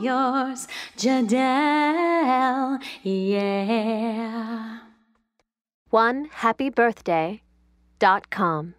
yours, Jadelle, yeah. One happy birthday dot com.